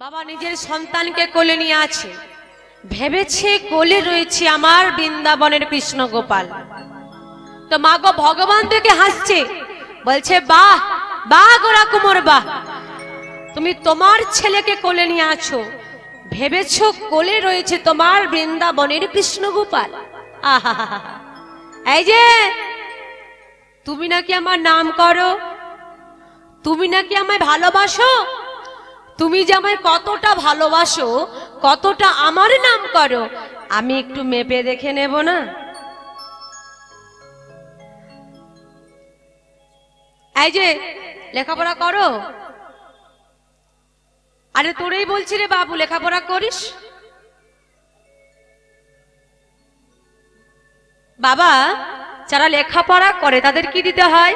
বাবা নিজের সন্তানকে কোলে নিয়ে আছে। ভেবেছে কোলে রয়েছে আমার বৃন্দাবনের কৃষ্ণ গোপাল তো মা গো, ভগবান থেকে হাসছে। বলছে, বাহ বাহ গোরা কুমোর, বাহ। তুমি তোমার ছেলেকে কোলে নিয়ে আছো। ভেবেছো কোলে রয়েছে তোমার বৃন্দাবনের কৃষ্ণ গোপাল আহা এই যে, তুমি নাকি আমার নাম করো? তুমি নাকি আমায় ভালোবাসো? তুমি যে আমায় কতটা ভালোবাসো, কতটা আমার নাম করো, আমি একটু মেপে দেখে নেব না? এই যে, লেখাপড়া করো। আরে তোরেই বলছি রে বাবু, লেখাপড়া করিস? বাবা, যারা লেখাপড়া করে, তাদের কি দিতে হয়?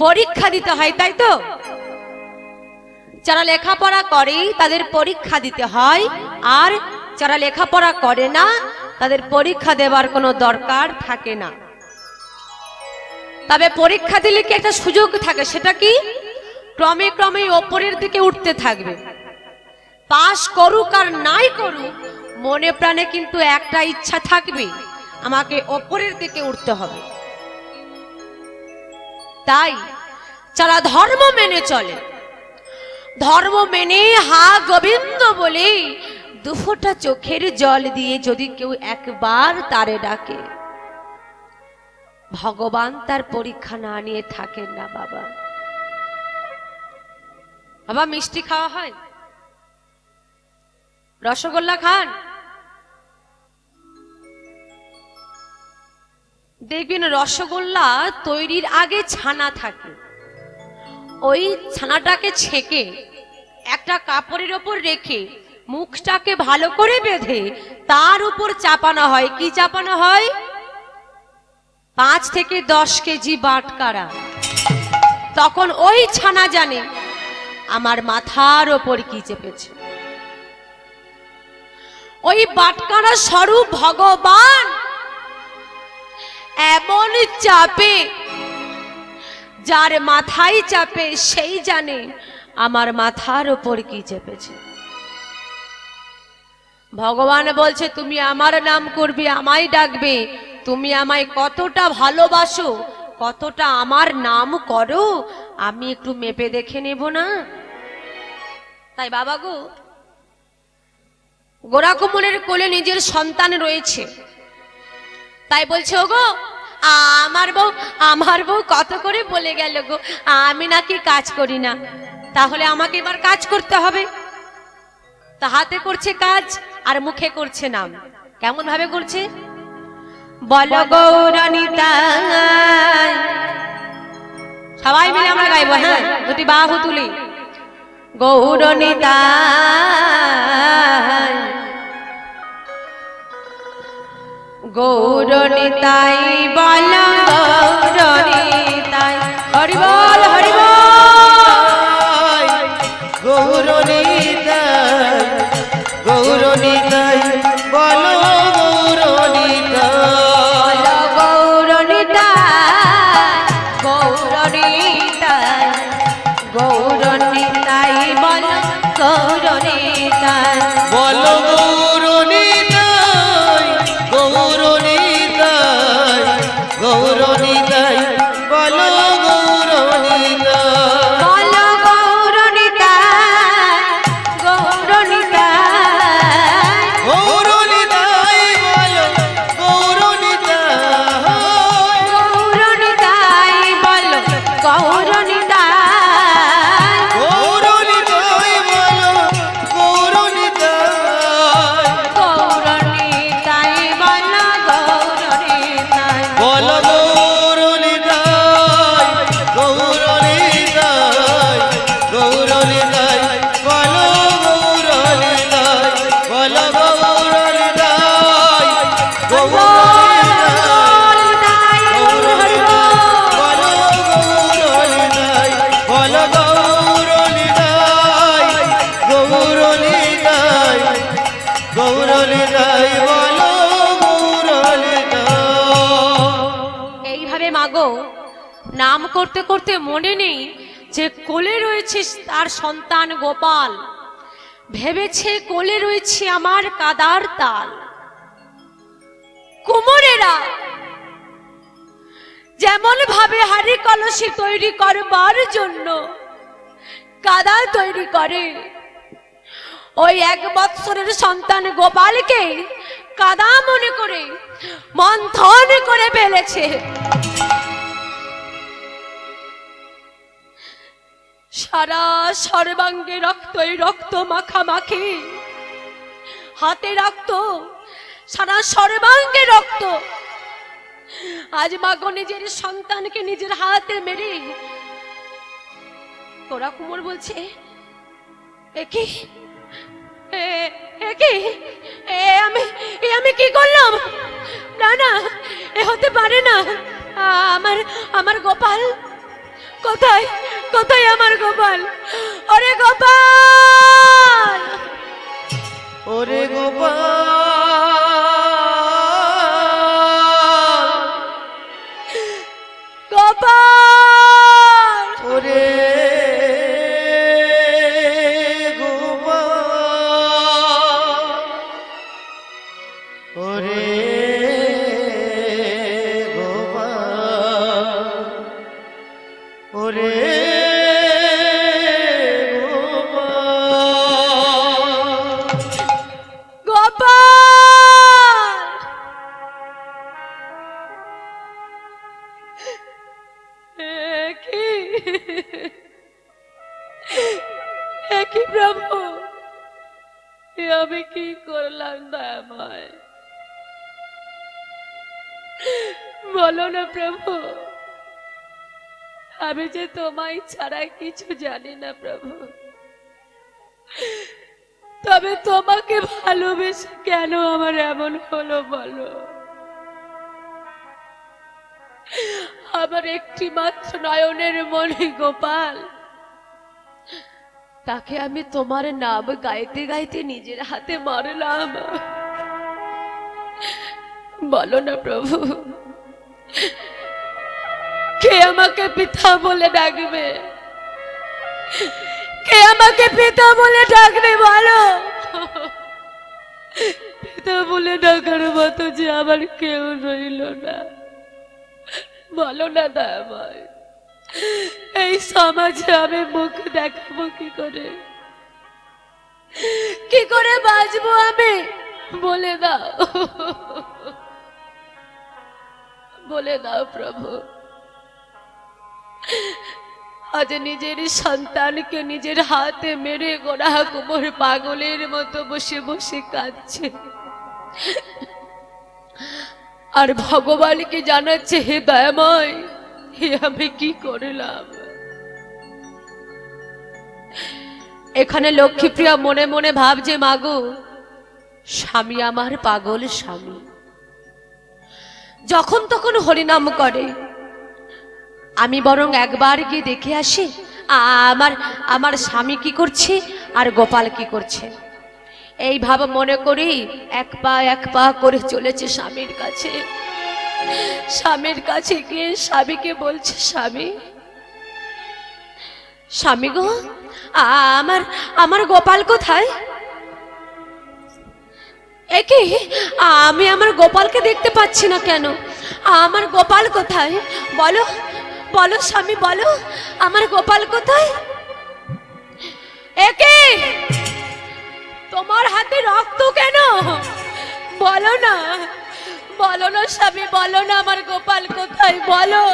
পরীক্ষা দিতে হয়, তাই তো? যারা লেখাপড়া করে, তাদের পরীক্ষা দিতে হয়। আর যারা লেখাপড়া করে না, তাদের পরীক্ষা দেওয়ার কোনো দরকার থাকে না। তবে পরীক্ষা দিলে কি একটা সুযোগ থাকে? সেটা কি? ক্রমে ক্রমে ওপরের দিকে উঠতে থাকবে। পাশ করুক আর নাই করুক, মনে প্রাণে কিন্তু একটা ইচ্ছা থাকবে, আমাকে ওপরের দিকে উঠতে হবে। তাই যারা ধর্ম মেনে চলে ধর্ম মেনে হা গোবিন্দ বলে দুফোটা চোখের জল দিয়ে যদি কেউ একবার তারে ডাকে। ভগবান তার পরীক্ষা না নিয়ে থাকেন না বাবা। বাবা, মিষ্টি খাওয়া হয়? রসগোল্লা খান? দেখবেন রসগোল্লা তৈরির আগে ছানা থাকে। ওই ছানাটাকে ছেঁকে একটা কাপড়ের ওপর রেখে মুখটাকে ভালো করে বেঁধে তার উপর চাপানো হয়। কি চাপানো হয়? পাঁচ থেকে দশ কেজি বাটকারা। তখন ওই ছানা জানে, আমার মাথার ওপর কি চেপেছে? ওই বাটকারা স্বরূপ ভগবান এমন চাপে যার মাথায় চাপে সেই জানে আমার মাথার ওপর কি চেপেছে। ভগবান বলছে, তুমি আমার নাম করবে, আমায় ডাকবে, তুমি আমায় কতটা ভালোবাসো, কতটা আমার নাম করো, আমি একটু মেপে দেখে নেব না? তাই বাবা গো গোরাকুমনের কোলে নিজের সন্তান রয়েছে। তাই বলছে, ওগো আমার বউ আমার বউ কত করে বলে গেল গো, আমি নাকি কাজ করি না। তাহলে আমাকে এবার কাজ করতে হবে। তা হাতে করছে কাজ, আর মুখে করছে নাম। কেমন ভাবে করছে? বল সবাই মিলে আমরা গাইবো হ্যাঁ? দুটি বাহু তুলি। গৌরণিতায় গৌরণিতাই বল গৌরণিতাই হরিবল হরিবল গৌরনিতাই গৌরনিতাই বলো। গৌরনিতাই বল গৌরণিতাই গৌরণিতাই গৌরণিতাই বল গৌরণিতাই বলো গৌরনিতাই করতে মনে নেই যে কোলে রয়েছে তার সন্তান গোপাল। ভেবেছে কোলে রয়েছে আমার কাদার তাল। কুমোরেরা যেমন ভাবে হাড়ি কলসি তৈরি করবার জন্য কাদা তৈরি করে, ওই এক বৎসরের সন্তান গোপালকে কাদা মনে করে মন্থন করে ফেলেছে। সারা সর্বাঙ্গে রক্তই রক্ত মাখামাখি। হাতে রক্ত, সারা সর্বাঙ্গে রক্ত। আজ মাগো নিজের সন্তানকে নিজের হাতে মেরে তোরা কুমোর বলছে একি এ- এ কি? এ আমি এ আমি কি করলাম? না না, এ হতে পারে না। আমার আমার গোপাল কোথায়? কোথায় আমার গোপাল। ওরে গোপাল! ওরে গোপাল! গোপাল! করলাম দয়াময়। বলো না প্রভু, আমি যে তোমায় ছাড়া কিছু জানি না প্রভু। তবে তোমাকে ভালোবেসে কেন আমার এমন হলো বলো? আমার একটি মাত্র নয়নের মনে গোপাল তাকে আমি তোমার নাম গাইতে গাইতে নিজের হাতে মারলাম। বলো না প্রভু, কে আমাকে পিতা বলে ডাকবে? কে আমাকে পিতা বলে ডাকবে বলো? পিতা বলে ডাকার মতো যে আমার কেউ রইল না। বলো না দয়াময় এই সমাজে আমি মুখ দেখাবো কি করে? কি করে বাঁচবো আমি? বলে দাও। বলে দাও প্রভু। আজ নিজের সন্তানকে নিজের হাতে মেরে গোড়া কুমোর পাগলের মতো বসে বসে কাঁদছে। আর ভগবানকে জানাচ্ছে, হে দয়াময় আমি কি করলাম? এখানে লক্ষ্মীপ্রিয়া মনে মনে ভাবছে মাগো স্বামী আমার পাগল স্বামী। যখন তখন হরিনাম করে, আমি বরং একবার গিয়ে দেখে আসি আমার আমার স্বামী কি করছে আর গোপাল কি করছে? এই ভাব মনে করি এক পা এক পা করে চলেছে স্বামীর কাছে। স্বামীর কাছে গিয়ে স্বামীকে বলছে, স্বামী স্বামী গো আমার আমার গোপাল কোথায়? একে, আমি আমার গোপালকে দেখতে পাচ্ছি না কেন? আমার গোপাল কোথায়? বলো বলো স্বামী, বলো, আমার গোপাল কোথায়? একে, তোমার হাতে রক্ত কেন? বলো না বলো না, স্বামী, বলো না, আমার গোপাল কোথায়, বলো।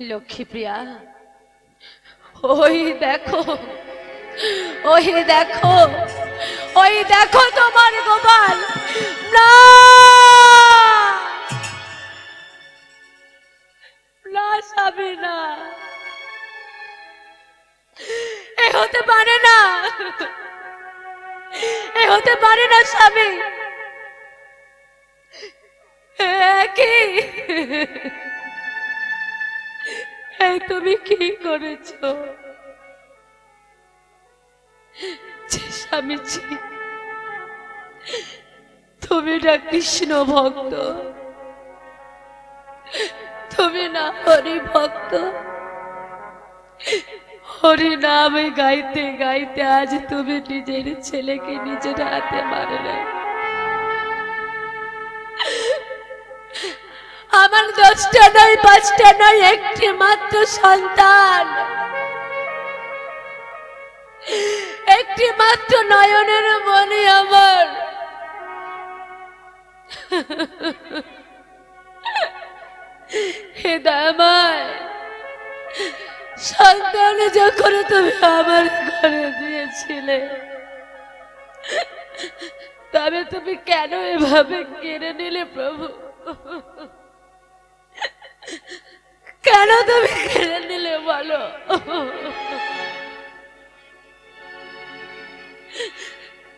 লক্ষ্মীপ্রিয়া, ওই দেখো ওই দেখো ওই দেখো তোমার গোপাল। না! স্বামী, না। এ হতে পারে না। এ হতে পারে না, স্বামী। কি তুমি কি করেছ? স্বামীজি, তুমি না কৃষ্ণ ভক্ত। তুমি না হরি ভক্ত। হরি নামে গাইতে গাইতে আজ তুমি নিজের ছেলেকে নিজের হাতে মারলে। আমার দশটা নয়, পাঁচটা নয়, একটি মাত্র সন্তান। একটি মাত্র নয়নের মনে আমার। সন্তান যখন তুমি আমার ঘরে দিয়েছিলে, তবে তুমি কেন এভাবে কেড়ে নিলে প্রভু? কেন তুমি কেড়ে নিলে বলো?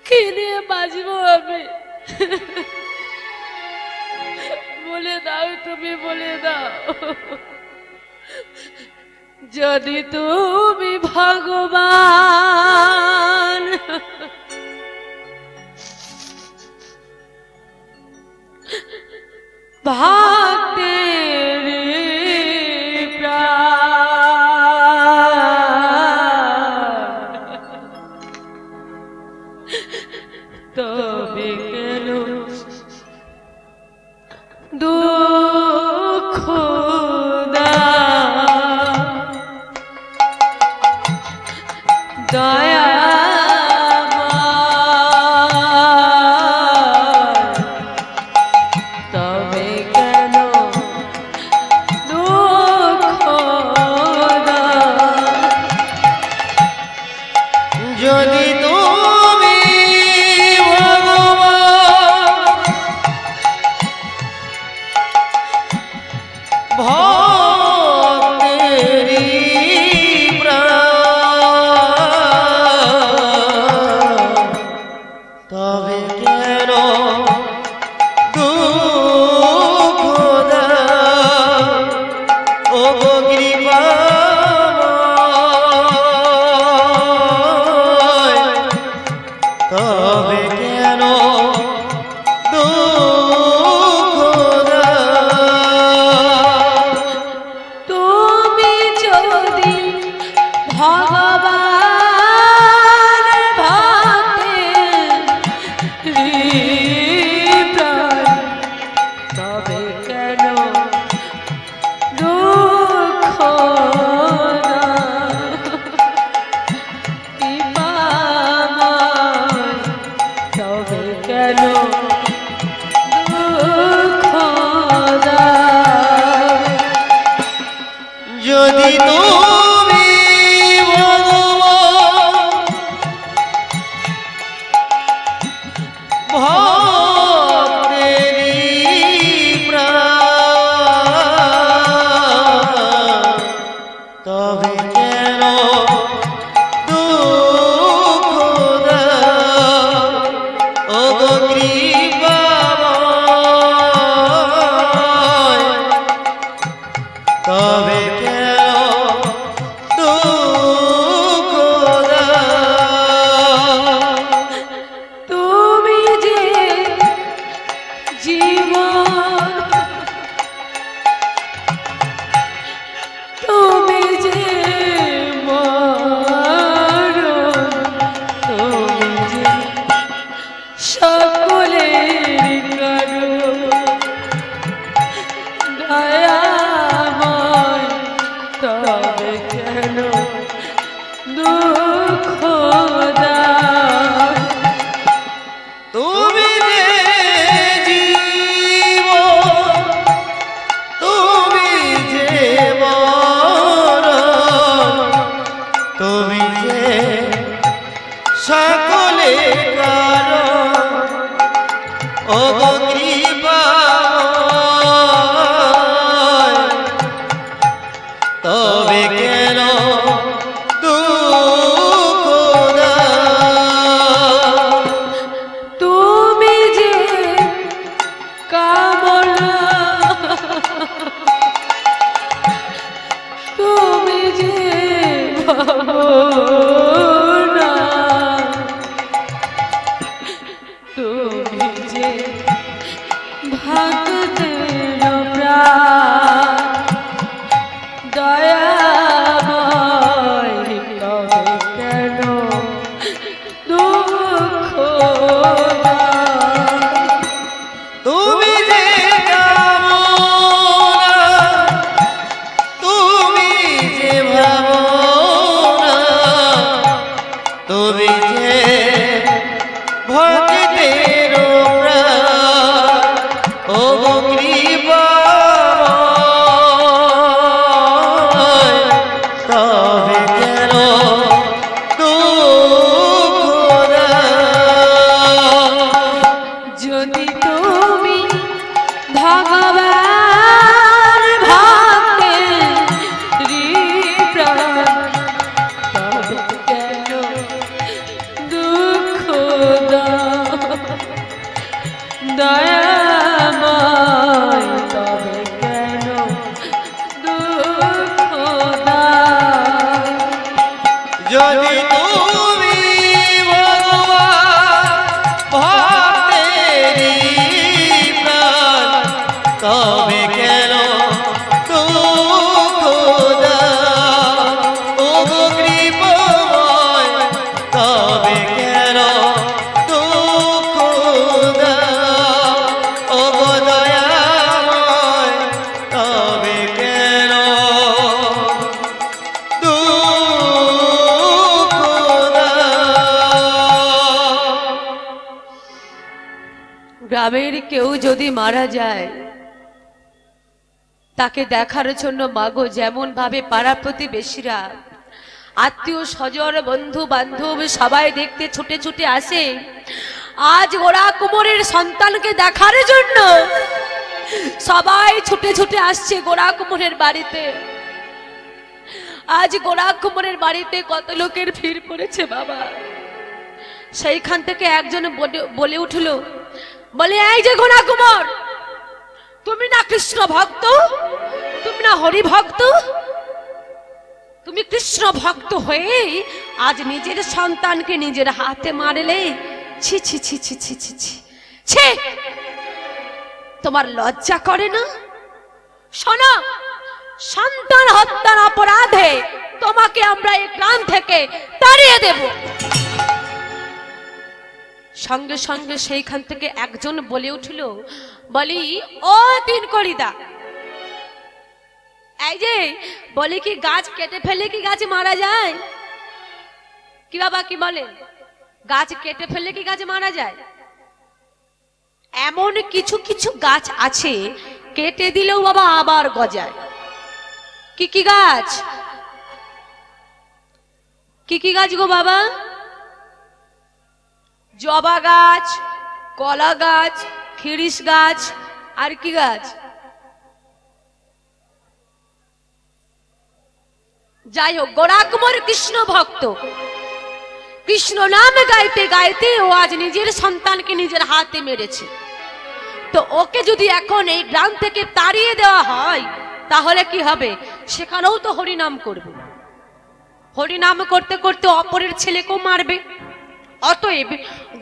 কি নিয়ে বাঁচবো আমি? বলে দাও, তুমি বলে দাও। যদি তুমি ভগবান। ভক্তের যদি তুমি মারা যায়। তাকে দেখার জন্য মাগো যেমন ভাবে পাড়া প্রতিবেশীরা। আত্মীয় স্বজন, বন্ধু বান্ধব সবাই দেখতে ছুটে ছুটে আসে। আজ ওরা কুমোরের সন্তানকে দেখার জন্য। সবাই ছুটে ছুটে আসছে গোড়া কুমোরের বাড়িতে। আজ গোড়া কুমোরের বাড়িতে কত লোকের ভিড় পড়েছে বাবা। সেইখান থেকে একজন বলে- বলে উঠল বলে, এই যে ঘোড়া কুমোর তুমি না কৃষ্ণ ভক্ত? তুমি না হরি ভক্ত তুমি কৃষ্ণ ভক্ত হয়ে আজ নিজের সন্তানকে নিজের হাতে মারলে? ছি ছি ছি ছি ছি ছি ছি। ছি! তোমার লজ্জা করে না? শোনো, সন্তান হত্যার অপরাধে তোমাকে আমরা এই গ্রাম থেকে তাড়িয়ে দেব। সঙ্গে সঙ্গে সেইখান থেকে একজন বলে উঠল, বলি, ও তিন করিদা এই যে, বলে কি গাছ কেটে ফেলে কি গাছ মারা যায়? কি বাবা, কি বলে? গাছ কেটে ফেলে কি গাছ মারা যায়? এমন কিছু কিছু গাছ আছে, কেটে দিলেও বাবা আবার গজায়। কি কি গাছ? কি কি গাছ গো বাবা? জবা গাছ, কলা গাছ খিরিস গাছ, আর কি গাছ? যাই হোক গোড়াকুমার কৃষ্ণ ভক্ত। কৃষ্ণ নাম গাইতে গাইতে ও আজ নিজের সন্তানকে নিজের হাতে মেরেছে। তো ওকে যদি এখন এই গ্রাম থেকে তাড়িয়ে দেওয়া হয়, তাহলে কি হবে? সেখানেও তো হরিনাম করবে। হরিনাম করতে করতে অপরের ছেলেকেও মারবে। অতএব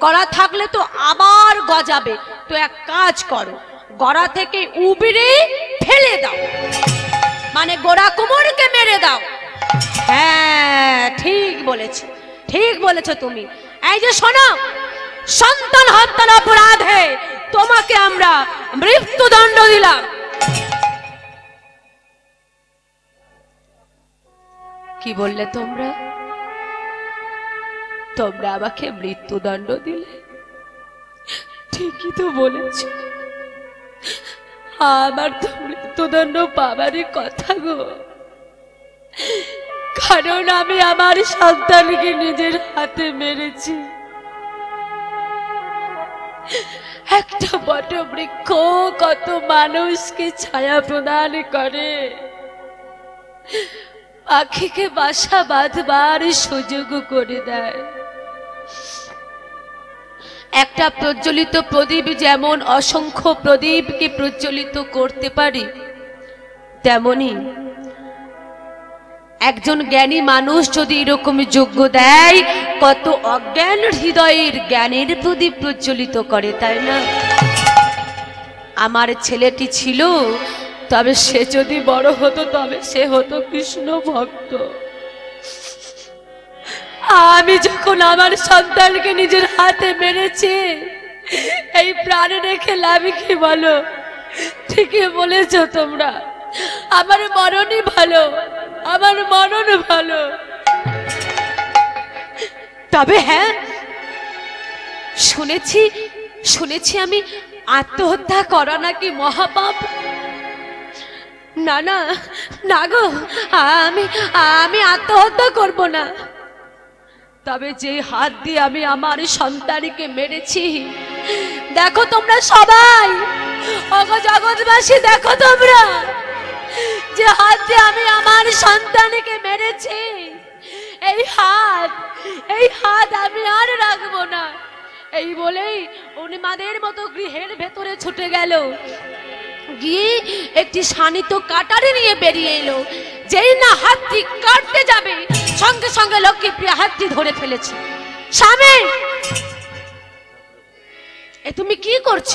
গড়া থাকলে তো আবার গজাবে। তো এক কাজ করো, গড়া থেকে উবড়ে ফেলে দাও। মানে গোড়া কুমোরকে মেরে দাও। হ্যাঁ ঠিক বলেছ ঠিক বলেছ তুমি। এই যে শোনো, সন্তান হত্যার অপরাধে তোমাকে আমরা মৃত্যুদণ্ড দিলাম। কি বললে তোমরা? তোমরা আমাকে মৃত্যুদণ্ড দিলে। ঠিকই তো বলেছ। আমার তো মৃত্যুদণ্ড পাবারই কথা গো। কারণ আমি আমার সন্তানকে নিজের হাতে মেরেছি। একটা বট বৃক্ষ কত মানুষকে ছায়া প্রদান করে। পাখিকে বাসা বাঁধবার সুযোগ করে দেয়। একটা প্রজ্বলিত প্রদীপ যেমন অসংখ্য প্রদীপকে প্রজ্বলিত করতে পারে, তেমনি একজন জ্ঞানী মানুষ যদি এরকম যোগ্য দেয়, কত অজ্ঞান হৃদয়ের জ্ঞানের প্রদীপ প্রজ্বলিত করে, তাই না? আমার ছেলেটি ছিল, তবে সে যদি বড় হতো, তবে সে হতো কৃষ্ণ ভক্ত আমি যখন আমার সন্তানকে নিজের হাতে মেরেছি, এই প্রাণ রেখে লাভি কি বলো? ঠিকই বলেছ তোমরা। আমার মরণই ভালো, আমার মরণ ভালো। তবে হ্যাঁ শুনেছি শুনেছি আমি আত্মহত্যা করা নাকি মহাপাপ? না না না গো, আমি আমি আত্মহত্যা করব না। তবে যে হাত দিয়ে আমি আমার সন্তানকে মেরেছি, দেখো তোমরা সবাই। জগৎবাসী, দেখো তোমরা। যে হাত দিয়ে আমি আমার সন্তানকে মেরেছি, এই হাত এই হাত আমি আর রাখব না। এই বলেই উনি মাদের মতো গৃহের ভেতরে ছুটে গেল। গিয়ে একটি শানিত কাটারে নিয়ে বেরিয়ে এলো। যেই না হাতটি কাটতে যাবে, সঙ্গে সঙ্গে লক্ষ্মী প্রিয়া হাতটি ধরে ফেলেছে। স্বামী! এ তুমি কি করছ?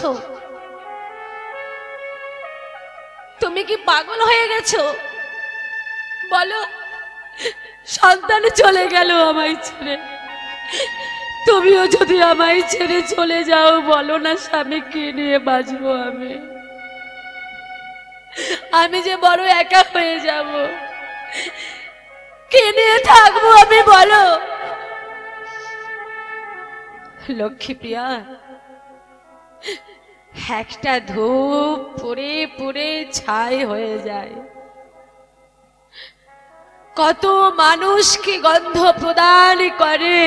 তুমি কি পাগল হয়ে গেছো? বলো, সন্তান চলে গেল আমায় ছেড়ে। তুমিও যদি আমায় ছেড়ে চলে যাও, বলো না স্বামী, কি নিয়ে বাঁচবো আমি? আমি যে বড় একা হয়ে যাব। কে নিয়ে থাকব আমি বলো? লক্ষ্মীপ্রিয়া, একটা ধূপ পুড়ে পুড়ে ছাই হয়ে যায়। কত মানুষকে গন্ধ প্রদান করে?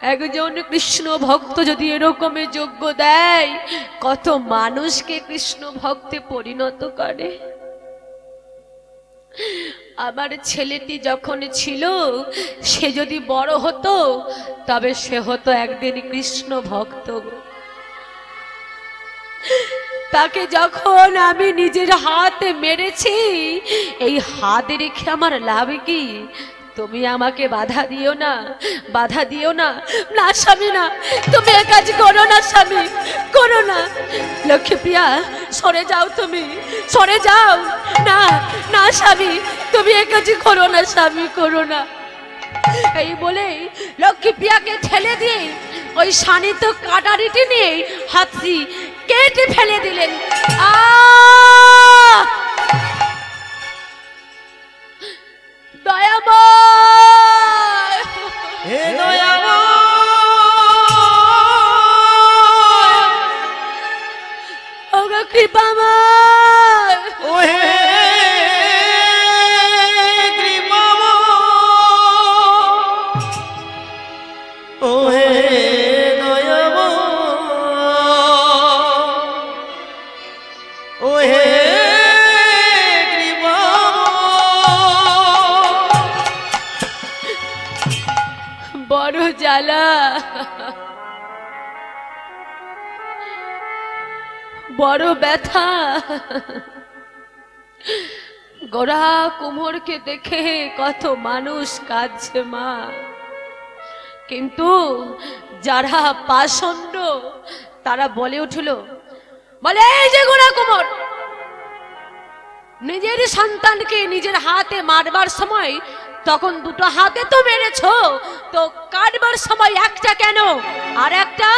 একজন কৃষ্ণ ভক্ত যদি এরকমের যোগ্য দেয়, কত মানুষকে কৃষ্ণ ভক্তে পরিণত করে? আমার ছেলেটি যখন ছিল, সে যদি বড় হতো, তবে সে হতো একদিন কৃষ্ণ ভক্ত। তাকে যখন আমি নিজের হাতে মেরেছি, এই হাত রেখে আমার লাভ কি? তুমি আমাকে বাধা দিও না, বাধা দিও না। না, স্বামী, না। তুমি এ কাজ করো না, স্বামী, করো না। লক্ষ্মীপ্রিয়া সরে যাও তুমি, সরে যাও। না না, স্বামী, তুমি এ কাজ করো না, স্বামী, করো না। এই বলে লক্ষ্মীপ্রিয়াকে ঠেলে দিয়ে ওই শানিত কাটারিটি নিয়ে হাতটি কেটে ফেলে দিলেন। আহ! দয়াময়। হে দয়াময়। ওগো কৃপাময়। বড় ব্যথা। গোড়া কুমোরকে দেখে কত মানুষ কাঁদছে মা। কিন্তু যারা পাষণ্ড, তারা বলে উঠল, বলে, এই যে গোড়া কুমোর, নিজের সন্তানকে নিজের হাতে মারবার সময় তখন দুটো হাতে তো মেরেছ, তো কাটবার সময় একটা কেন? আর একটা?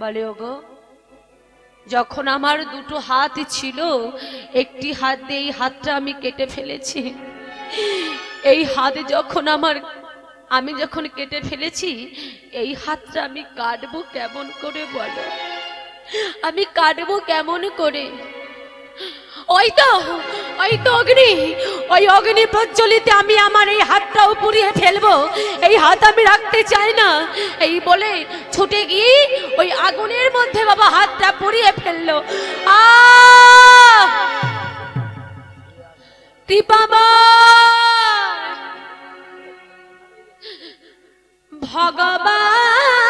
বলে, ওগো যখন আমার দুটো হাত ছিল, একটি হাত দিয়ে এই হাতটা আমি কেটে ফেলেছি। এই হাত যখন আমার, আমি যখন কেটে ফেলেছি, এই হাতটা আমি কাটবো কেমন করে বলো? আমি কাটবো কেমন করে? ওই তো ওই তো অগ্নি, ওই অগ্নি প্রজ্বলিতে আমি আমার এই হাতটাও পুড়িয়ে ফেলব। এই হাত আমি রাখতে চাই না। এই বলে ছুটে গিয়ে ওই আগুনের মধ্যে বাবা হাতটা পুড়িয়ে ফেলল। আ! কৃপামা ভগবান!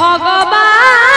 ভগবান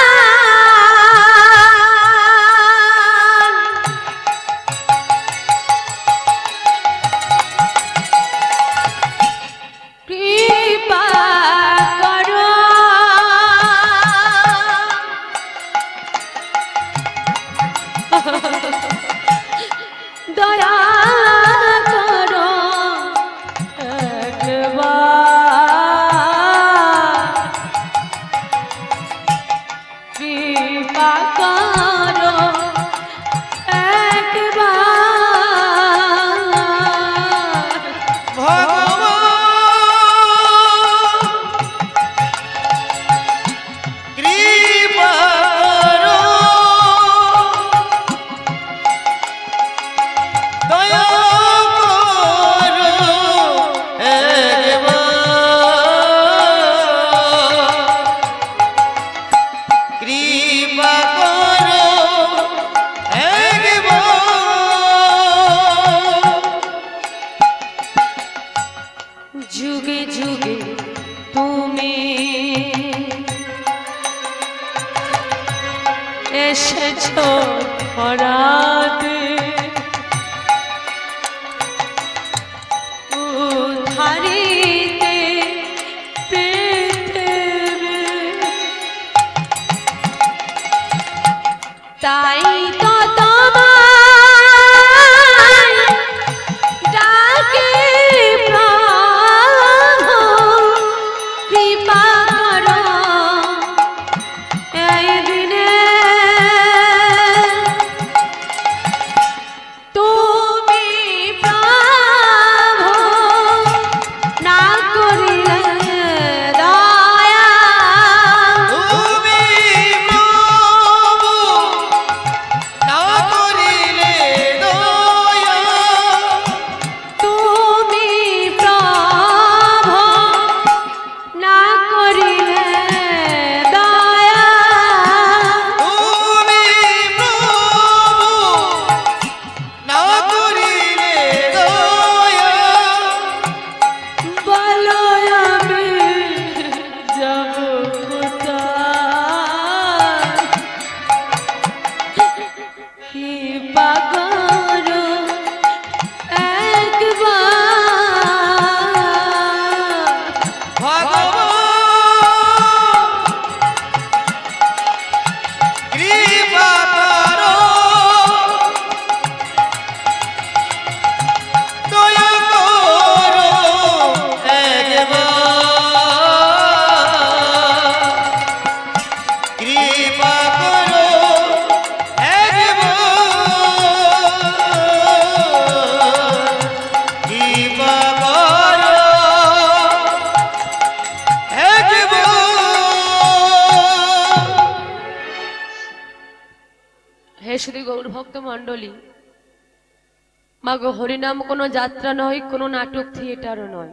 কোনো যাত্রা নয়, কোনো নাটক থিয়েটারও নয়।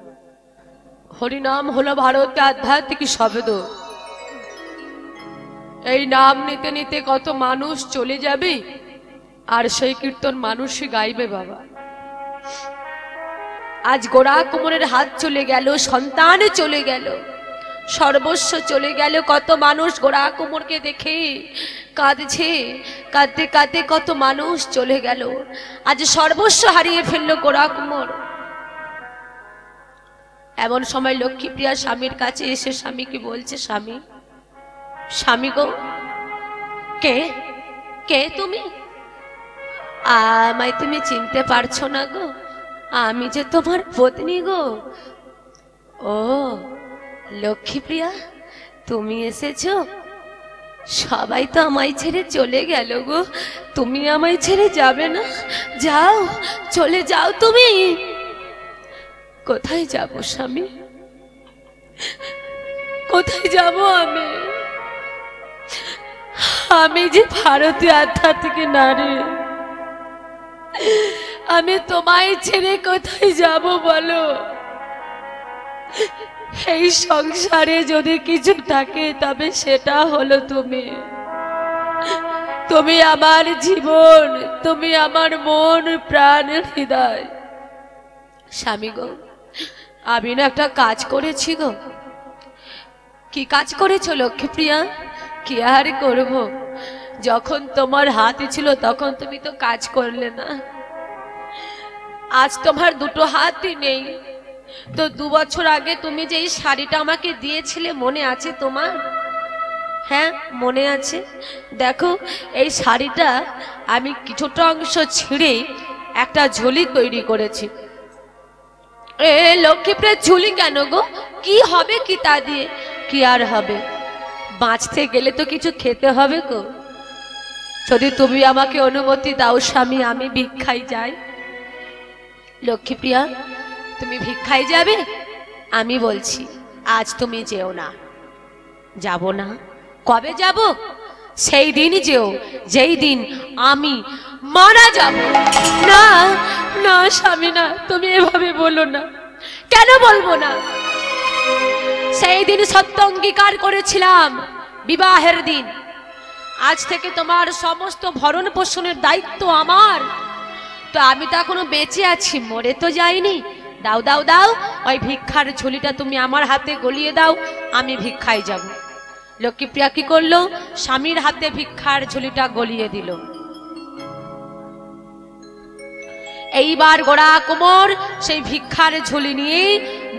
হরিনাম হলো ভারতে আধ্যাত্মিক শব্দ। এই নাম নিতে নিতে কত মানুষ চলে যাবে, আর সেই কীর্তন মানুষই গাইবে বাবা। আজ গোড়া কোমরের হাত চলে গেল, সন্তান চলে গেল। সর্বস্ব চলে গেল। কত মানুষ গোড়া কোমরকে দেখে কাঁদছে, কাঁদতে কাঁদতে কত মানুষ চলে গেল। আজ সর্বস্ব হারিয়ে ফেলল গোড়া কোমর। এমন সময় লক্ষ্মীপ্রিয়া স্বামীর কাছে এসে স্বামীকে বলছে, স্বামী স্বামী গো, কে? কে তুমি? আমায় তুমি চিনতে পারছ না গো। আমি যে তোমার পত্নী গো। ও লক্ষ্মীপ্রিয়া, তুমি এসেছ? সবাই তো আমায় ছেড়ে চলে গেল গো। তুমি আমায় ছেড়ে যাবে না। যাও, চলে যাও তুমি। কোথায় যাব স্বামী? কোথায় যাব আমি? আমি যে ভারতীয় আধ্যাত্মিক নারী, আমি তোমায় ছেড়ে কোথায় যাব বলো? এই সংসারে যদি কিছু থাকে, তবে সেটা হলো তুমি। তুমি আমার জীবন, তুমি আমার মন, প্রাণ, হৃদয়। স্বামী গো, আমি না একটা কাজ করেছি গো। কি কাজ করেছ লক্ষ্মীপ্রিয়া? কি আর করব? যখন তোমার হাতে ছিল, তখন তুমি তো কাজ করলে না। আজ তোমার দুটো হাতই নেই। তো দু বছর আগে তুমি যে এই শাড়িটা আমাকে দিয়েছিলে, মনে আছে তোমার? হ্যাঁ মনে আছে। দেখো, এই শাড়িটা আমি কিছুটা অংশ ছিঁড়ে একটা ঝুলি তৈরি করেছি। এ, লক্ষ্মীপ্রিয়া, ঝুলি কেন গো? কি হবে কি তা দিয়ে? কি আর হবে? বাঁচতে গেলে তো কিছু খেতে হবে গো। যদি তুমি আমাকে অনুমতি দাও, স্বামী, আমি ভিক্ষায় যাই। লক্ষ্মীপ্রিয়া তুমি ভিক্ষায় যাবে? আমি বলছি, আজ তুমি যেও না। যাব না। কবে যাব? সেই দিনই যেও, যেই দিন আমি মারা যাব। না না, স্বামী, না, তুমি এভাবে বলো না। কেন বলব না? সেই দিন সত্য অঙ্গীকার করেছিলাম বিবাহের দিন। আজ থেকে তোমার সমস্ত ভরণ পোষণের দায়িত্ব আমার। তো আমি তো এখনও বেঁচে আছি, মরে তো যাইনি। দাও দাও দাও। ওই ভিক্ষার ঝুলিটা তুমি আমার হাতে গলিয়ে দাও, আমি ভিক্ষায় যাব। লক্ষ্মীপ্রিয়া কি করল? স্বামীর হাতে ভিক্ষার ঝুলিটা গলিয়ে দিল। এইবার গোড়া কোমর, সেই ভিক্ষার ঝুলি নিয়ে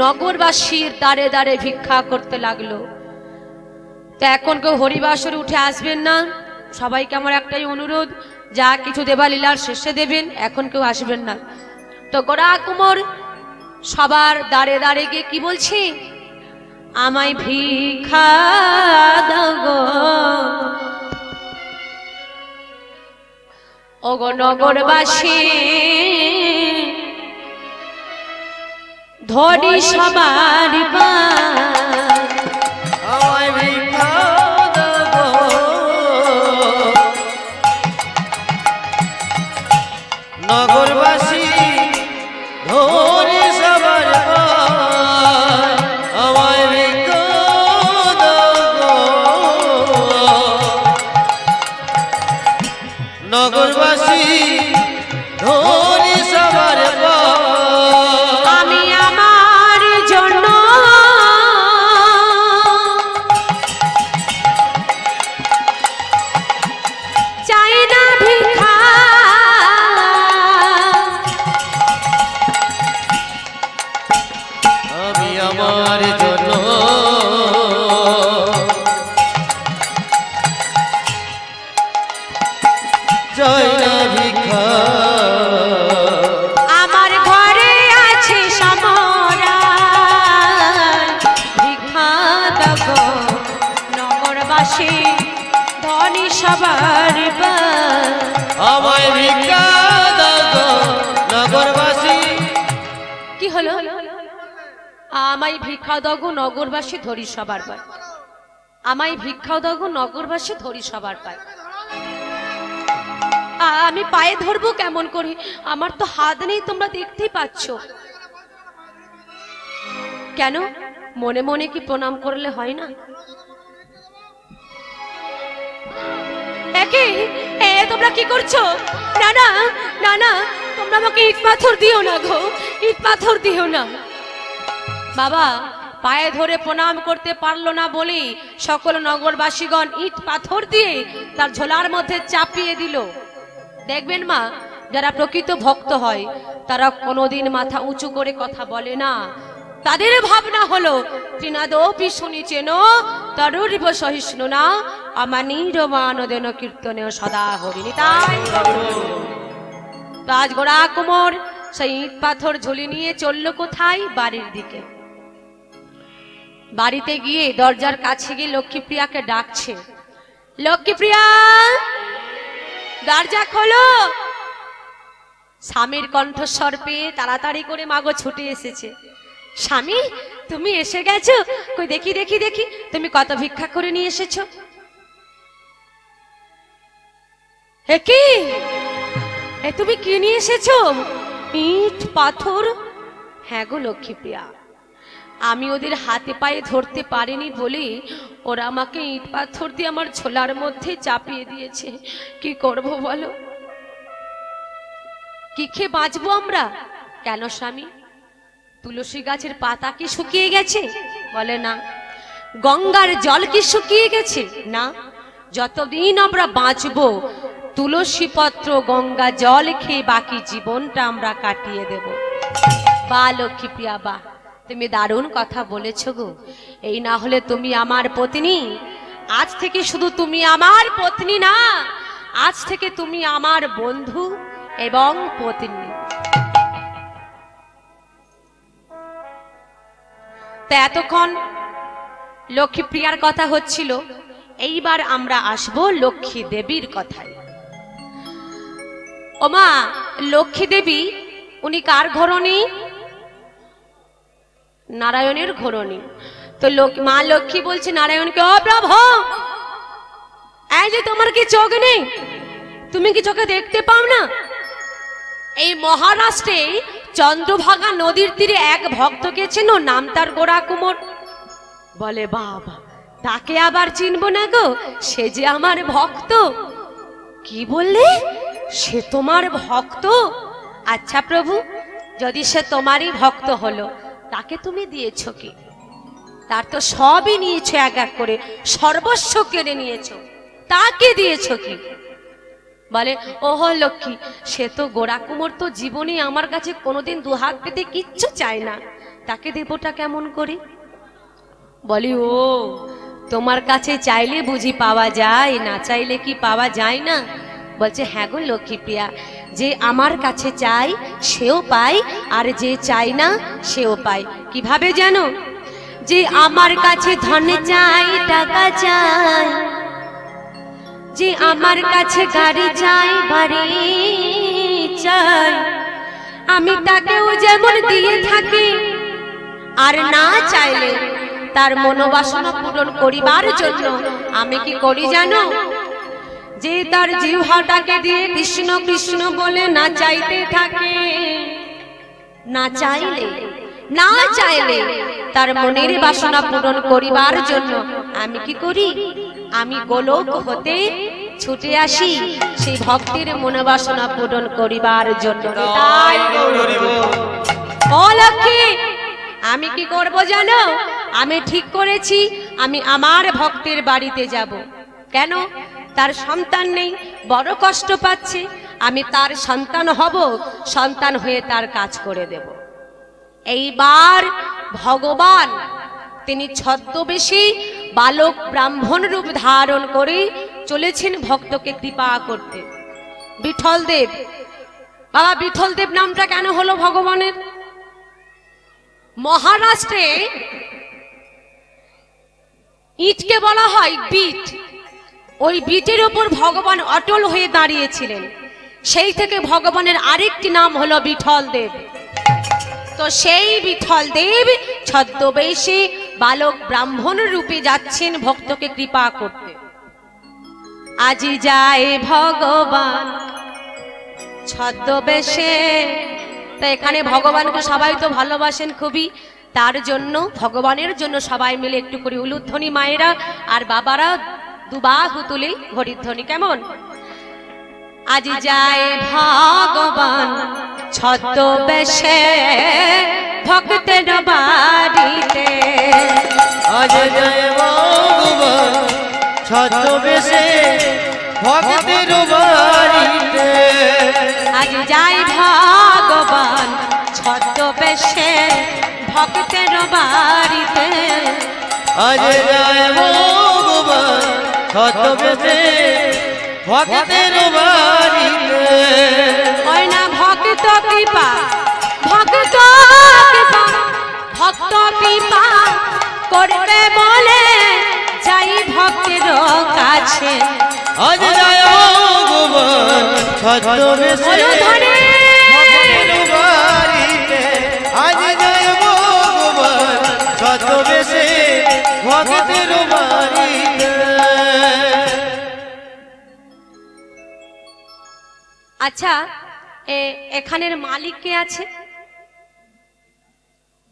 নগরবাসীর দাঁড়ে দাঁড়ে ভিক্ষা করতে লাগল। তো এখন কেউ হরিবাসরে উঠে আসবেন না। সবাইকে আমার একটাই অনুরোধ, যা কিছু দেবা লীলার শেষে দেবেন, এখন কেউ আসবেন না। তো গোড়া কুমোর সবার দাঁড়ে দাঁড়ে গিয়ে কি বলছে? আমায় ভিক্ষা দাও ওগো নগরবাসী ধরি সবার পায় নগরবাসী ধরি সবার পায়। আমায় ভিক্ষা দগ নগরবাসী ধরি সবার পায়। আমি পায়ে ধরবো কেমন করে? আমার তো হাত নেই, তোমরা দেখতেই পাচ্ছ। কেন? মনে মনে কি প্রণাম করলে হয় না? একে? এ, তোমরা কি করছ? না না না না, তোমরা আমাকে ইট পাথর দিও না গো, ইট পাথর দিও না। বাবা পায়ে ধরে প্রণাম করতে পারল না বলি সকল নগরবাসীগণ ইট পাথর দিয়ে তার ঝোলার মধ্যে চাপিয়ে দিল। দেখবেন মা, যারা প্রকৃত ভক্ত হয়, তারা কোনোদিন মাথা উঁচু করে কথা বলে না। তাদের ভাবনা হলো, তৃণাদপি শুনিছেন তরুরিব সহিষ্ণু না আমানির মানদেন কীর্তনে সদা হরিণী তাই। রাজ গোড়া কুমোর সেই ইট পাথর ঝুলি নিয়ে চলল কোথায়? বাড়ির দিকে। বাড়িতে গিয়ে দরজার কাছে গিয়ে লক্ষ্মীপ্রিয়াকে ডাকছে। লক্ষ্মীপ্রিয়া! দরজা খোলো! স্বামীর কণ্ঠস্বর পেয়ে তাড়াতাড়ি করে মাগো ছুটে এসেছে। স্বামী, তুমি এসে গেছো? কই, দেখি দেখি দেখি, তুমি কত ভিক্ষা করে নিয়ে এসেছ? এ কি? এ তুমি কি নিয়ে এসেছ? ইট, পাথর? হ্যাঁ গো লক্ষ্মীপ্রিয়া। আমি ওদের হাতে পায়ে ধরতে পারিনি বলে ওরা আমাকে ইট পাথর দিয়ে আমার ছোলার মধ্যে চাপিয়ে দিয়েছে। কি করব বলো? কি খেয়ে বাঁচবো আমরা? কেন স্বামী? তুলসী গাছের পাতা কি শুকিয়ে গেছে? বলে না। গঙ্গার জল কি শুকিয়ে গেছে? না। যতদিন আমরা বাঁচবো, তুলসী পত্র, গঙ্গা জল খেয়ে বাকি জীবনটা আমরা কাটিয়ে দেব। বা লক্ষ্মীপ্রিয়া বা। তুমি দারুণ কথা বলেছ গো। এই না হলে তুমি আমার পত্নী? আজ থেকে শুধু তুমি আমার পত্নী না, আজ থেকে তুমি আমার বন্ধু এবং পত্নী। তো এতক্ষণ লক্ষ্মীপ্রিয়ার কথা হচ্ছিল, এইবার আমরা আসব লক্ষ্মী দেবীর কথায়। ওমা লক্ষ্মী দেবী উনি কার ঘরণী? নারায়ণের ঘরণী। তো মা লক্ষ্মী বলছে, নারায়ণকে, ও প্রভু, এই যে তোমার কি চোখ নেই? তুমি কি চোখে দেখতে পাও না? এই মহারাষ্ট্রে চন্দ্রভাগা নদীর তীরে এক ভক্তকে চেনো, নাম তার গোড়া কুমোর। বলে, বাবা, তাকে আবার চিনবো না গো, সে যে আমার ভক্ত। কি বললে? সে তোমার ভক্ত? আচ্ছা প্রভু, যদি সে তোমারই ভক্ত হলো তাকে তুমি দিয়েছ কি? তার তো সবই নিয়েছো এক এক করে, সর্বস্ব কেড়ে নিয়েছো। তাকে দিয়েছ কি? বলে, ওহ লক্ষ্মী, সে তো গোড়া কুমোর তো জীবনে আমার কাছে কোনোদিন দুহাত পেতে কিচ্ছু চায় না। তাকে দেবটা কেমন করে? বলি, ও, তোমার কাছে চাইলে বুঝি পাওয়া যায়, না চাইলে কি পাওয়া যায় না? বলছে হ্যাঁ গো লক্ষ্মীপ্রিয়া যে আমার কাছে চাই, সেও পায়, আর যে চায় না, সেও পায়। কীভাবে জানো? যে আমার কাছে ধন চাই, টাকা চাই, যে আমার কাছে গাড়ি চাই, বাড়ি চাই, আমি তাকেও যেমন দিয়ে থাকি, আর না চাইলে তার মনোবাসনা পূরণ করিবার জন্য আমি কি করি জানো? যে তার জিহ্বাটাকে দিয়ে কৃষ্ণ কৃষ্ণ বলে না চাইতে থাকে না চাইলে না চাইলে তার মনের বাসনা পূরণ করিবার জন্য আমি কি করি? আমি গোলক হতে ছুটে আসি সেই ভক্তির মনোবাসনা পূরণ করিবার জন্য। তাই আমি কি করব জানো? আমি ঠিক করেছি আমি আমার ভক্তের বাড়িতে যাব। কেন? তার সন্তান নেই, বড় কষ্ট পাচ্ছে, আমি তার সন্তান হব, সন্তান হয়ে তার কাজ করে দেব। এইবার ভগবান তিনি ছদ্মবেশী বালক ব্রাহ্মণ রূপ ধারণ করে চলেছেন ভক্তকে কৃপা করতে। বিঠল দেব বাবা বিঠল দেব নামটা কেন হলো ভগবানের? মহারাষ্ট্রে ইটকে বলা হয়, বিট। ওই বিটের ওপর ভগবান অটল হয়ে দাঁড়িয়েছিলেন। সেই থেকে ভগবানের আরেকটি নাম হলো বিঠল দেব। তো সেই বিঠল দেব ছদ্মবেশে বালক ব্রাহ্মণ রূপে যাচ্ছেন ভক্তকে কৃপা করতে। আজি যায় ভগবান ছদ্মবেশে। তো এখানে ভগবানকে সবাই তো ভালোবাসেন খুবই। তার জন্য, ভগবানের জন্য সবাই মিলে একটু করে উলুধ্বনি মায়েরা আর বাবারা দুবাহু তুলে হরিধ্বনি কেমন? আজ যায় ভগবান ছদ্মবেশে ভক্তের বাড়িতে। আজ জয় ভগবান ছদ্মবেশে ভক্তের বাড়িতে। আজ যাই ভগবান ছদ্মবেশে ভক্তের বাড়িতে। আজ জয় ভগবান ছদ্মবেশে ভক্তের বাড়িতে। ওই না ভক্ত কৃপা ভক্ত কৃপা ভক্ত কৃপা করবে বলে যাই ভক্তের কাছে। ছদ্মবেশে আচ্ছা এখানের মালিক কে আছে?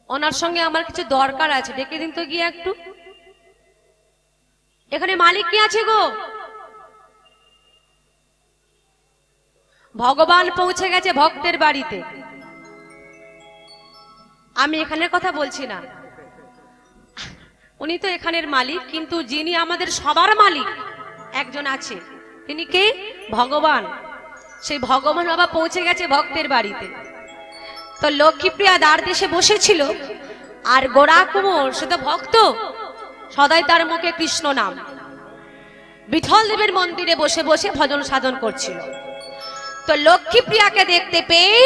ওনার সঙ্গে আমার কিছু দরকার আছে, ডেকে দিন তো গিয়ে একটু। এখানে মালিক কে আছে গো? ভগবান পৌঁছে গেছে ভক্তের বাড়িতে। আমি এখানের কথা বলছি না। উনি তো এখানের মালিক, কিন্তু যিনি আমাদের সবার মালিক, একজন আছে। তিনি কে? ভগবান। সেই ভগবান বাবা পৌঁছে গেছে ভক্তের বাড়িতে। তো লক্ষ্মীপ্রিয়া দ্বার দেশে বসেছিল, আর গোড়া কুমোর, সে তো ভক্ত, সদাই তার মুখে কৃষ্ণ নাম। বিঠল দেবের মন্দিরে বসে বসে ভজন সাধন করছিল। তো লক্ষ্মীপ্রিয়াকে দেখতে পেয়ে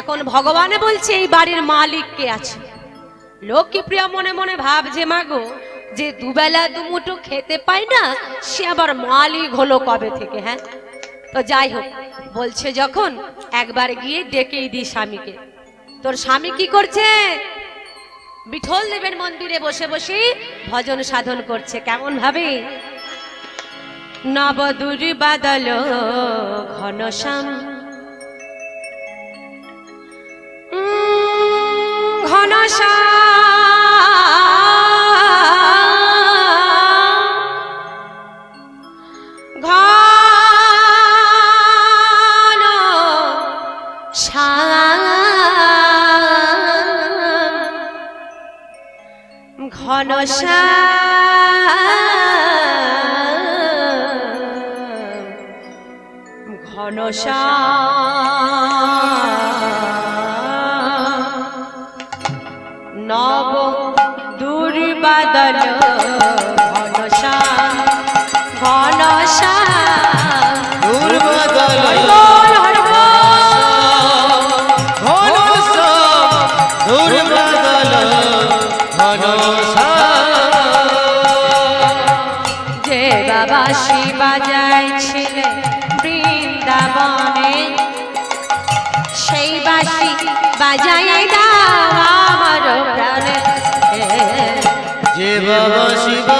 এখন ভগবানে বলছে, এই বাড়ির মালিক কে আছে? লক্ষ্মীপ্রিয়া মনে মনে ভাবছে মাগো যে দুবেলা দুমুঠো খেতে পায় না, সে আবার মালিক হলো কবে থেকে হ্যাঁ? তো যাই হোক, বলছে যখন, একবার গিয়ে ডেকেই দি স্বামীকে। তোর স্বামী কি করছে? বিঠল দেবের মন্দিরে বসে বসে ভজন সাধন করছে, কেমন ভাবে? নবদূর বাদল ঘনশ্যাম ঘনশ্যাম ঘন শ্যাম নব দুর্বাদল বাবা বাজাইছিলে বৃন্দাবনে। সেই বাঁশি বাজাই দাও আমার প্রাণে। যে বাবা শিবা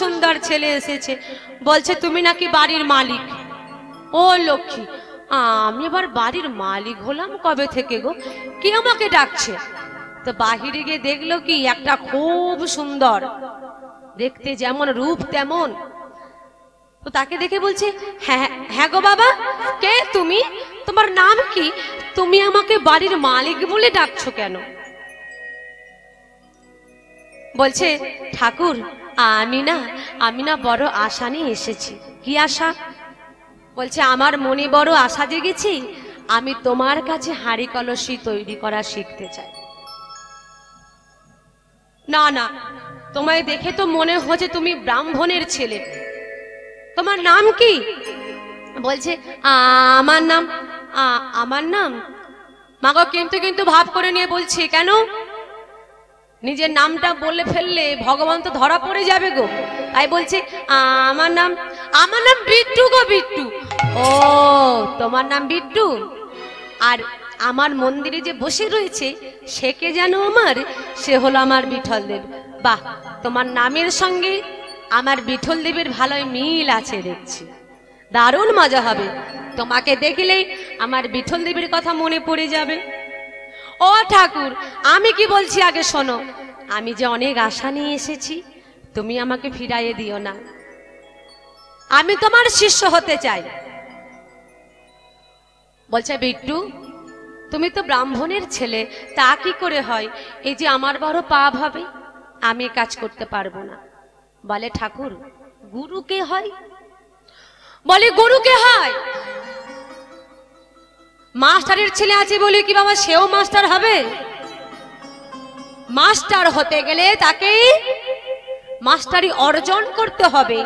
সুন্দর ছেলে এসেছে। বলছে, তুমি নাকি বাড়ির মালিক? ও লক্ষ্মী, আমি এবার বাড়ির মালিক হলাম কবে থেকে গো? কে আমাকে ডাকছে? তো বাহিরে গিয়ে দেখল কি, একটা খুব সুন্দর, দেখতে যেমন, রূপ তেমন। তো তাকে দেখে বলছে হ্যাঁ হ্যাঁ গো বাবা, কে তুমি? তোমার নাম কি? তুমি আমাকে বাড়ির মালিক বলে ডাকছো কেন? বলছে, ঠাকুর আমি না আমি না বড় আশা নিয়ে এসেছি। কি আশা? বলছে, আমার মনে বড় আশা জেগেছি, আমি তোমার কাছে হাঁড়ি কলসি তৈরি করা শিখতে চাই। না না, তোমায় দেখে তো মনে হচ্ছে তুমি ব্রাহ্মণের ছেলে। তোমার নাম কি? বলছে আমার নাম আমার নাম? মাগো কিন্তু কিন্তু ভাব করে নিয়ে বলছে, কেন? নিজের নামটা বলে ফেললে ভগবান তো ধরা পড়ে যাবে গো। তাই বলছে, আমার নাম আমার নাম বিট্টু গো বিট্টু। ও, তোমার নাম বিট্টু? আর আমার মন্দিরে যে বসে রয়েছে, সে কে যেন আমার? সে হলো আমার বিঠল দেব। বাহ, তোমার নামের সঙ্গে আমার বিঠল দেবের ভালোই মিল আছে দেখছি। দারুণ মজা হবে। তোমাকে দেখলেই আমার বিঠল দেবীর কথা মনে পড়ে যাবে। ও ঠাকুর, আমি কি বলছি আগে শোনো। আমি যে অনেক আশা নিয়ে এসেছি, তুমি আমাকে ফিরাইয়ে দিও না। আমি তোমার শিষ্য হতে চাই। বলছে, বিট্টু, তুমি তো ব্রাহ্মণের ছেলে, তা কি করে হয়? এই যে আমার বড় পাপ হবে, আমি কাজ করতে পারব না। বলে, ঠাকুর গুরু কে হয়? বলে গুরু কে হয়? মাস্টারের ছেলে আছে বলে কি বাবা সেও মাস্টার হবে? মাস্টার হতে গেলে তাকে মাস্টারি অর্জন করতে হবে,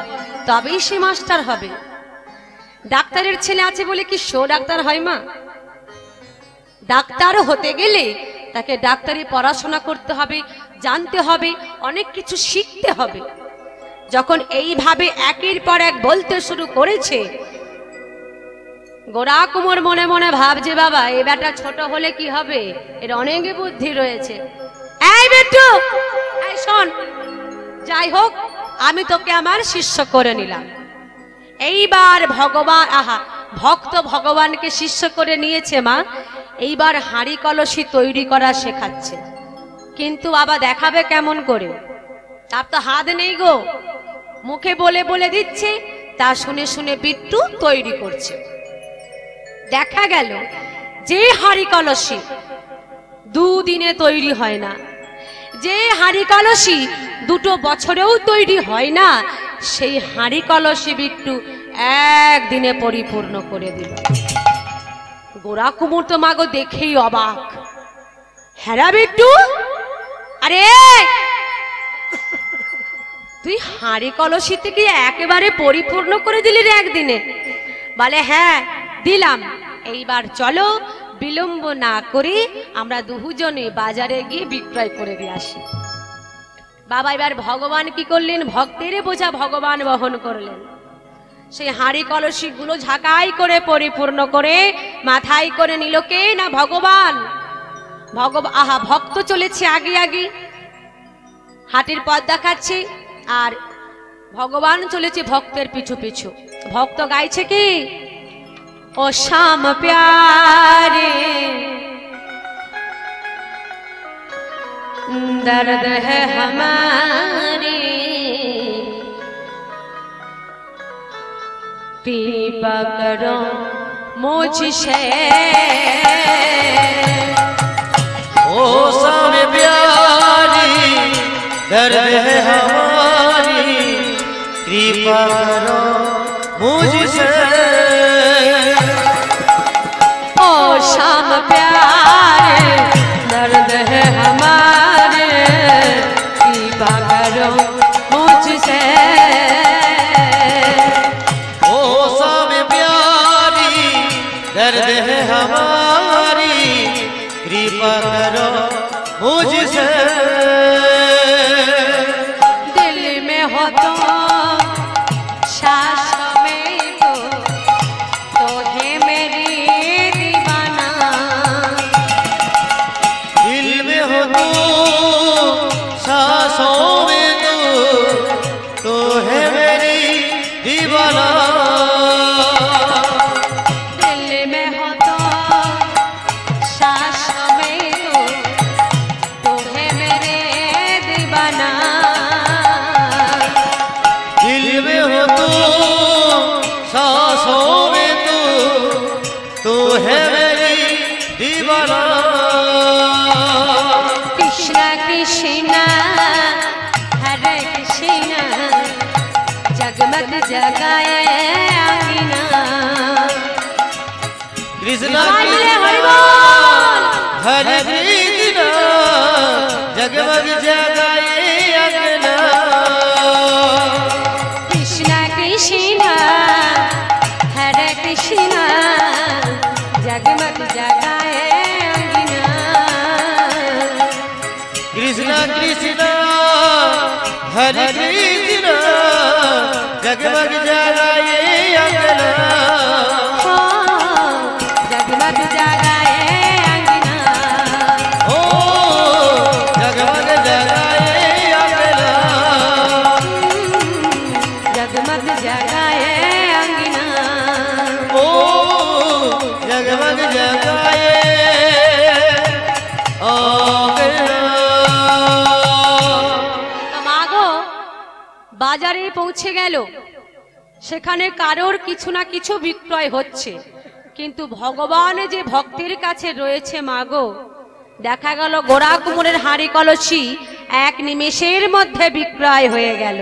তবেই সে মাস্টার হবে। ডাক্তারের ছেলে আছে বলে কি শো ডাক্তার হয় মা? ডাক্তার হতে গেলে তাকে ডাক্তারি পড়াশোনা করতে হবে, জানতে হবে, অনেক কিছু শিখতে হবে। যখন এইভাবে একের পর এক বলতে শুরু করেছে গোড়া কুমোর মনে মনে ভাবছে, বাবা, এ বেটা ছোট হলে কি হবে? এর অনেক বুদ্ধি রয়েছে। এই বেটু, এই শোন, যাই হোক, আমি তোকে আমার শিষ্য করে নিলাম। এইবার ভগবান, আহা, ভক্ত ভগবানকে শিষ্য করে নিয়েছে মা। এইবার হাঁড়ি কলসি তৈরি করা শেখাচ্ছে। কিন্তু বাবা দেখাবে কেমন করে? তার তো হাত নেই গো। মুখে বলে বলে দিচ্ছে, তা শুনে শুনে বিট্টু তৈরি করছে। দেখা গেল যে হাঁড়ি কলসি দুদিনে তৈরি হয় না। যে হাঁড়ি কলসি দুটো বছরেও তৈরি হয় না, সেই হাঁড়ি কলসি বিট্টু একদিনে পরিপূর্ণ করে দিল। গোড়া কুমুর তো মাগো দেখেই অবাক। হ্যাঁ বিট্টু? আরে! তুই হাঁড়ি কলসি থেকে একেবারে পরিপূর্ণ করে দিলি রে একদিনে। বলে হ্যাঁ দিলাম। এইবার চলো, বিলম্ব না করে আমরা দুজনে বাজারে গিয়ে বিক্রয় করে দিয়ে আসি। বাবা, এবার ভগবান কি করলেন? ভক্তের বোঝা ভগবান বহন করলেন। সেই হাঁড়ি কলসি গুলো ঝাঁকাই করে পরিপূর্ণ করে মাথায় করে নিল, কে না ভগবান? ভগবান আহা, ভক্ত চলেছে আগে আগে। হাটের পথ দেখাচ্ছে আর ভগবান চলেছে ভক্তের পিছু পিছু। ভক্ত গাইছে কি? ओ शाम प्यारे। दर्द है हमारे। पीपा करो मुझसे ओ शाम प्यारी, दर्द है हमारी। कृपा करो मुझसे शाम प्यारे जगमग जगाए अगना পৌঁছে গেল। সেখানে কারোর কিছু না কিছু বিক্রয় হচ্ছে। কিন্তু ভগবান যে ভক্তের কাছে রয়েছে মাগো, দেখা গেল গোড়া কুমোরের হাঁড়ি কলসি এক নিমেষের মধ্যে বিক্রয় হয়ে গেল।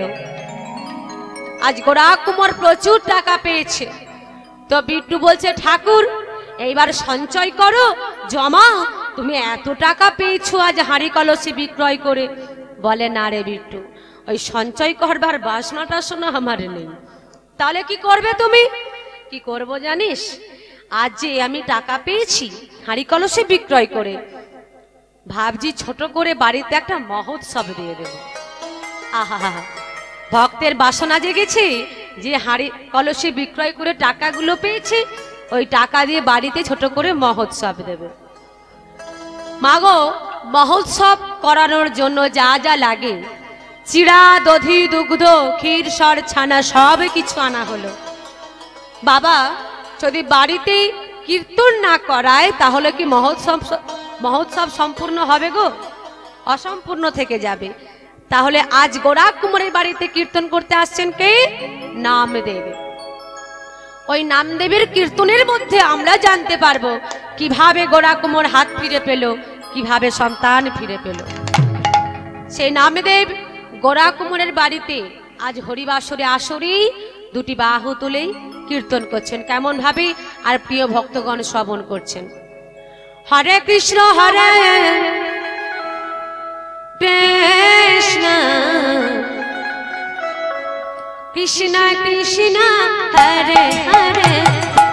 আজ গোড়া কুমোর প্রচুর টাকা পেয়েছে। তো বিট্টু বলছে, ঠাকুর, এইবার সঞ্চয় করো। জমা, তুমি এত টাকা পেয়েছ আজ হাঁড়ি কলসি বিক্রয় করে। বলে, না রে বিট্টু ওই সঞ্চয় করবার বাসনা টাসনা আমার নেই। তাহলে কি করবে তুমি? কি করব জানিস? আজ যে আমি টাকা পেয়েছি, হাঁড়ি কলসে বিক্রয় করে, ভাবছি ছোট করে বাড়িতে একটা মহোৎসব দিয়ে দেব। আহা ভক্তের বাসনা জেগেছে যে হাঁড়ি কলসে বিক্রয় করে টাকাগুলো পেয়েছে, ওই টাকা দিয়ে বাড়িতে ছোট করে মহোৎসব দেবে। মাগো, মহোৎসব করানোর জন্য যা যা লাগে চিড়া, দধি, দুগ্ধ, ক্ষীর, সর, ছানা, সব কিছু আনা হলো। বাবা, যদি বাড়িতেই কীর্তন না করায়, তাহলে কি মহোৎসব মহোৎসব সম্পূর্ণ হবে গো? অসম্পূর্ণ থেকে যাবে। তাহলে আজ গোরা কুমারের বাড়িতে কীর্তন করতে আসছেন কে? নামদেব। ওই নামদেবের কীর্তনের মধ্যে আমরা জানতে পারব, কীভাবে গোরা কুমোর হাত ফিরে পেল, কীভাবে সন্তান ফিরে পেল। সেই নামদেব গোরা কুমোরের বাড়িতে আজ হরিবাসরে আসরেই দুটি বাহু তুলেই কীর্তন করছেন। কেমন ভাবে? আর প্রিয় ভক্তগণ শ্রবণ করছেন। হরে কৃষ্ণ হরে কৃষ্ণ। কৃষ্ণ কৃষ্ণ, হরে হরে।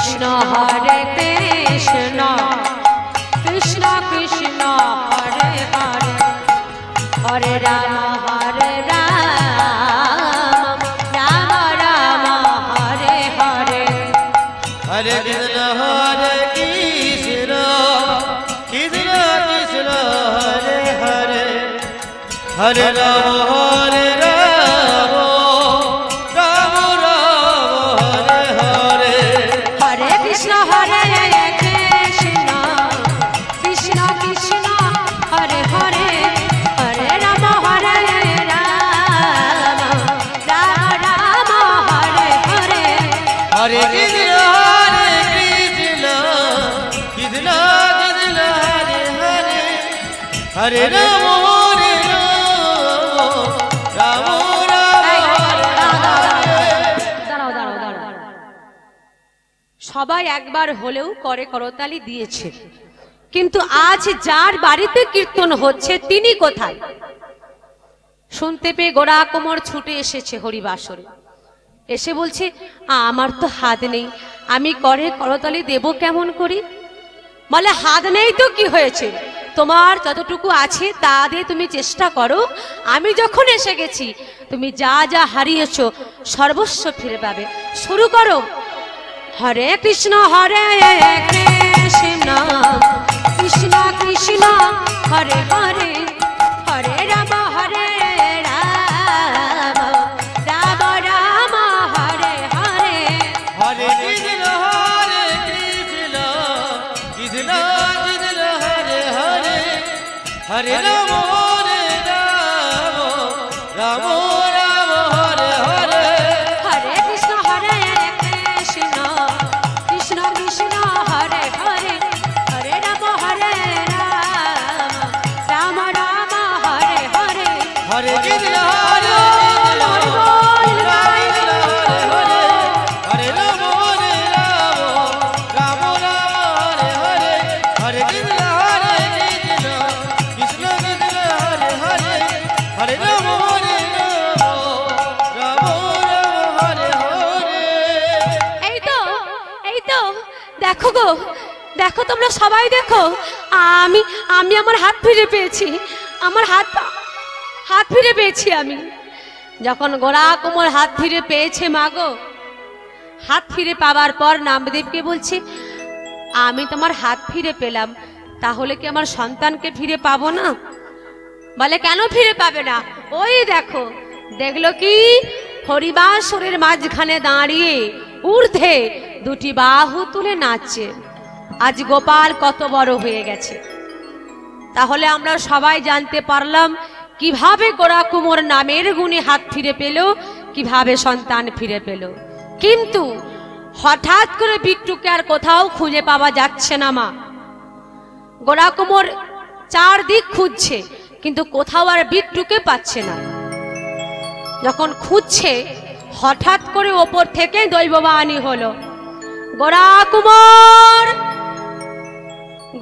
হরে কৃষ্ণ সবাই একবার হলেও করে করতালি দিয়েছে। কিন্তু আজ যার বাড়িতে কীর্তন হচ্ছে, তিনি কোথায়? শুনতে পেয়ে গোড়া কোমর ছুটে এসেছে হরিবাসরে। এসে বলছে, আমার তো হাত নেই, আমি করে করতালি দেব কেমন করি? বলে, হাত নেই তো কি হয়েছে? তোমার যতটুকু আছে তা দিয়ে তুমি চেষ্টা করো। আমি যখন এসে গেছি, তুমি যা যা হারিয়েছো সর্বস্ব ফিরে পাবে। শুরু করো। হরে কৃষ্ণ হরে কৃষ্ণ। কৃষ্ণ কৃষ্ণ হরে হরে দেখো গো দেখো তোমরা সবাই দেখো। আমি আমি আমার হাত ফিরে পেয়েছি। আমার হাত হাত ফিরে পেয়েছি আমি। যখন গোড়া কোমর হাত ফিরে পেয়েছে মাগো, হাত ফিরে পাওয়ার পর নামদেবকে বলছি, আমি তোমার হাত ফিরে পেলাম, তাহলে কি আমার সন্তানকে ফিরে পাবো না? বলে, কেন ফিরে পাবে না? ওই দেখো, দেখল কি? হরিবাসরের মাঝখানে দাঁড়িয়ে ঊর্ধ্বে দুটি বাহু তুলে নাচছে। আজ গোপাল কত বড় হয়ে গেছে। তাহলে আমরা সবাই জানতে পারলাম কীভাবে গোরা কুমোর নামের গুণে হাত ফিরে পেল? কীভাবে সন্তান ফিরে পেল? কিন্তু হঠাৎ করে বিট্টুকে আর কোথাও খুঁজে পাওয়া যাচ্ছে না, মা। গোড়া কুমোর চারদিক খুঁজছে, কিন্তু কোথাও আর বিট্টুকে পাচ্ছে না। যখন খুঁজছে, হঠাৎ করে ওপর থেকে দৈববাণী হলো গোড়া কুমোর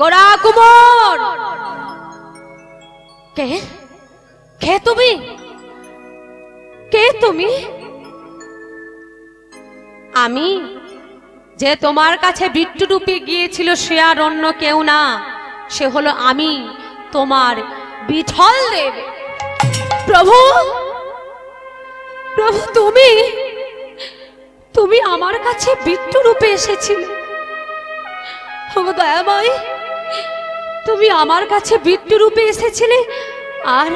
গোড়া কুমোর কে? কে তুমি? কে তুমি? আমি যে তোমার কাছে বিট্টু রূপে গিয়েছিল, সে আর অন্য কেউ না। সে হলো আমি, তোমার বিঠল দেব। প্রভু প্রভু, তুমি তুমি আমার কাছে বিট্টু রূপে এসেছিলে দয়াময়, তুমি আমার কাছে বিট্টু রূপে এসেছিলে, আর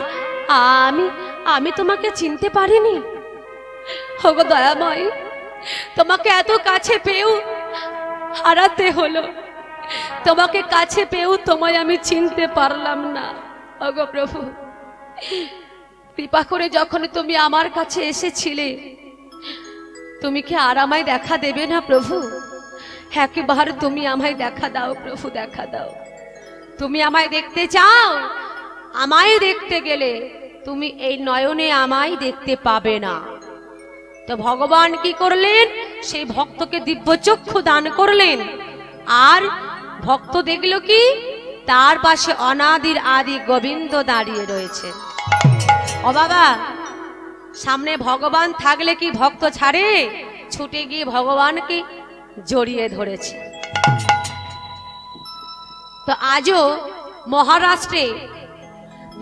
আমি আমি তোমাকে চিনতে পারিনি। ওগো দয়াময়, তোমাকে এত কাছে পেয়েও হারাতে হলো। তোমাকে কাছে পেয়েও তোমায় আমি চিনতে পারলাম না। ওগো প্রভু, কৃপা করে যখন তুমি আমার কাছে এসেছিলে, তুমি কি আর আমায় দেখা দেবে না প্রভু? একবার তুমি আমায় দেখা দাও প্রভু, দেখা দাও। তুমি আমায় দেখতে চাও? আমায় দেখতে গেলে তুমি এই নয়নে আমায় দেখতে পাবে না। তো ভগবান কি করলেন? সেই ভক্তকে দিব্য চক্ষু দান করলেন। আর ভক্ত দেখল কি? তার পাশে অনাদির আদি গোবিন্দ দাঁড়িয়ে রয়েছে। ও বাবা, সামনে ভগবান থাকলে কি ভক্ত ছাড়ে? ছুটে গিয়ে ভগবানকে জড়িয়ে ধরেছে। তো আজও মহারাষ্ট্রে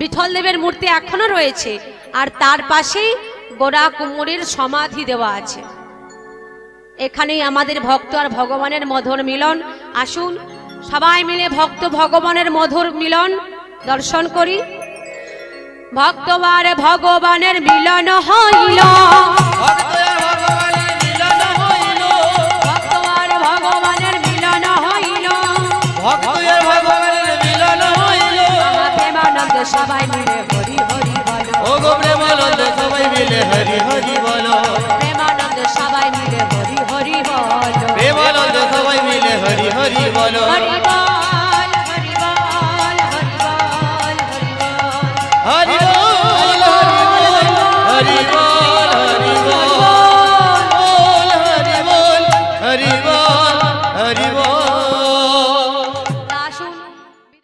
বিঠল দেবের মূর্তি এখনও রয়েছে, আর তার পাশেই গোড়া কুমোরের সমাধি দেওয়া আছে। এখানেই আমাদের ভক্ত আর ভগবানের মধুর মিলন। আসুন, সবাই মিলে ভক্ত ভগবানের মধুর মিলন দর্শন করি। ভক্তবার ভগবানের মিলন হইল। সবাই মিলে হরি হরি বলো। ও গো প্রেমানন্দ সবাই মিলে হরি হরি বলো। প্রেমানন্দ সবাই মিলে হরি হরি বলো। প্রেমানন্দ সবাই মিলে হরি হরি বলো। হরি বল